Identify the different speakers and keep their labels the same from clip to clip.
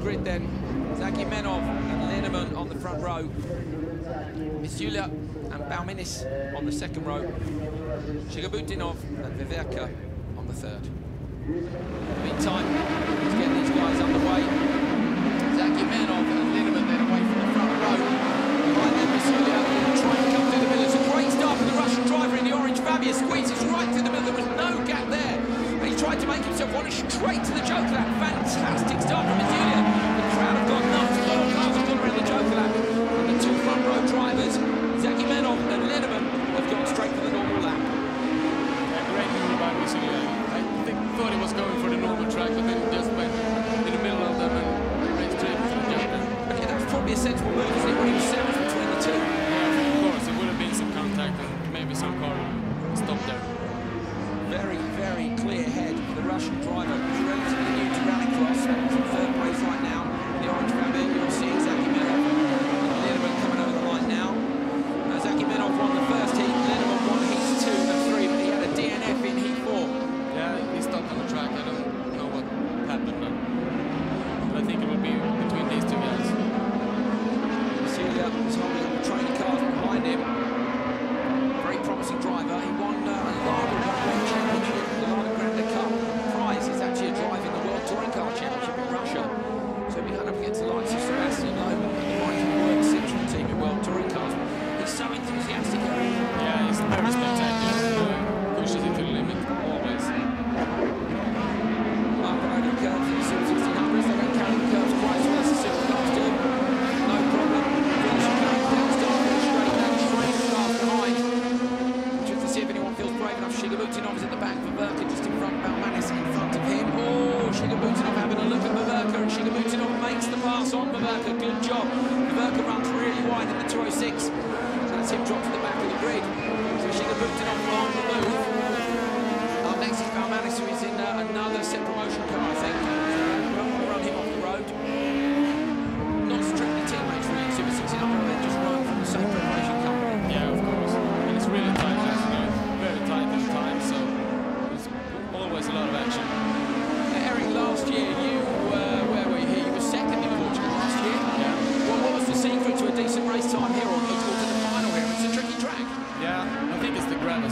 Speaker 1: grid then. Zagumennov and Linneman on the front row. Misyulya and Baumanis on the second row. Shigabutinov and Veverka on the third. In the meantime, let's get these guys underway. Zagumennov and Linneman then away from the front row. Behind them, Misyulya trying to come through the middle. It's a great start for the Russian driver in the orange. Fabia squeezes right through the middle. There was no gap there. And he tried to make himself one straight to the joker lap. Fantastic start from Misyulya. The crowd have gone nuts. All cars have gone around the joker lap. And the two front row drivers, Zagumennov and Linneman, have gone straight for the normal lap.
Speaker 2: Yeah, great move by Misyulya. I think, thought he was going for the normal track, but then just went in the middle of them and raced straight into the joker.
Speaker 1: But yeah, that's probably a sensible move, isn't it? When he was sandwiched between the two.
Speaker 2: Yeah, of course, there would have been some contact and maybe some car stopped there.
Speaker 1: Very, very clear head for the Russian driver,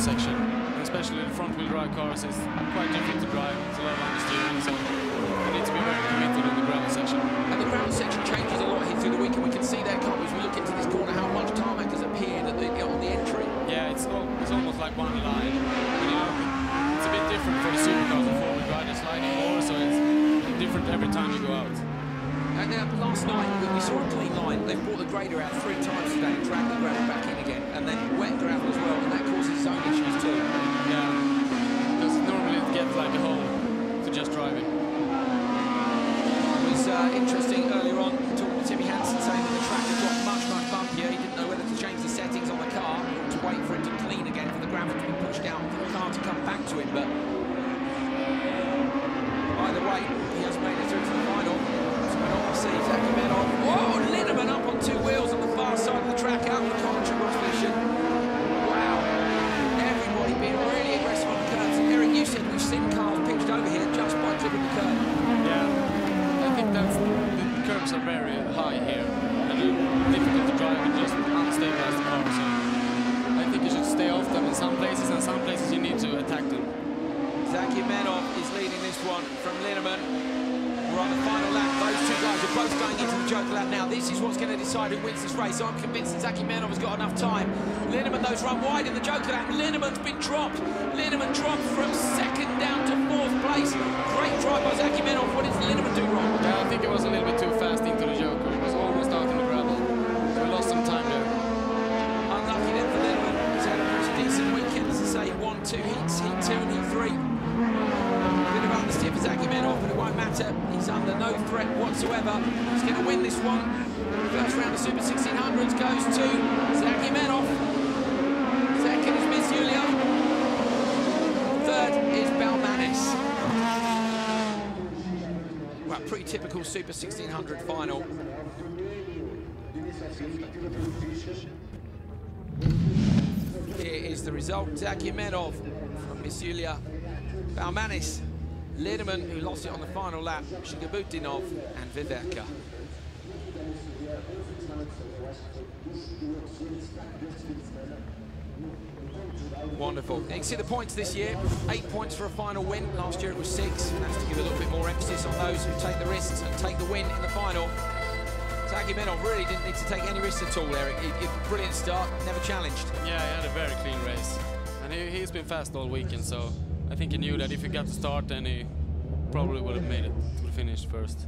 Speaker 2: section, and especially the front-wheel drive cars is quite different to drive. It's a lot of understeering, so you need to be very committed in the gravel section.
Speaker 1: And the ground section changes a lot here through the week, and we can see there, can't we, as we look into this corner, how much tarmac has appeared at the, on the entry.
Speaker 2: Yeah, it's al it's almost like one line. You know, it's a bit different for the supercars and four-wheel drive. They're sliding more, so it's different every time you go out.
Speaker 1: And uh, last night we- we saw a clean line. They brought the grader out three times today and dragged the gravel back in again, and then wet gravel as well, its issues too.
Speaker 2: Yeah, because normally it gets like a hole just it.
Speaker 1: Was uh, interesting earlier on talking to Timmy Hansen saying that the track had got much, much bumpier. He didn't know whether to change the settings on the car or to wait for it to clean again for the gravel to be pushed out for the car to come back to him. But either way, he has made it through to the final. So we don't see Whoa, Linneman up on two wheels on the far side of the track out of the commentary box position. Wow. Everybody being really aggressive on the curves. Eric, you said we've seen cars pitched over here just by dribbling the curve.
Speaker 2: Yeah, I think that's are very high here and difficult to drive and just unstable as the car. So I think you should stay off them in some places, and some places you need to attack them.
Speaker 1: Zagumennov is leading this one from Linneman. We're on the final lap. Those two guys are both going into the Joker lap now. This is what's going to decide who wins this race. I'm convinced that Zagumennov has got enough time. Linneman, those run wide in the Joker lap. Linneman's been dropped. Linneman dropped from second down to fourth place. Great drive by Zagumennov. What did Linneman do wrong?
Speaker 2: Yeah, I think it was
Speaker 1: of understeer but it won't matter. He's under no threat whatsoever. He's going to win this one. First round of Super 1600s goes to Zagumennov. Second is Miss. Third is Baumanis. Well, pretty typical Super 1600 final. Here is the result. Zagumennov from Miss. Baumanis Lindemann, who lost it on the final lap, Shigabutinov and Veverka. Wonderful. You can see the points this year. Eight points for a final win. Last year it was six. And that's to give a little bit more emphasis on those who take the risks and take the win in the final. Zagumennov really didn't need to take any risks at all, Eric. Brilliant start, never challenged.
Speaker 2: Yeah, he had a very clean race. And he, he's been fast all weekend, so I think he knew that if he got the start, then he probably would have made it to the finish first.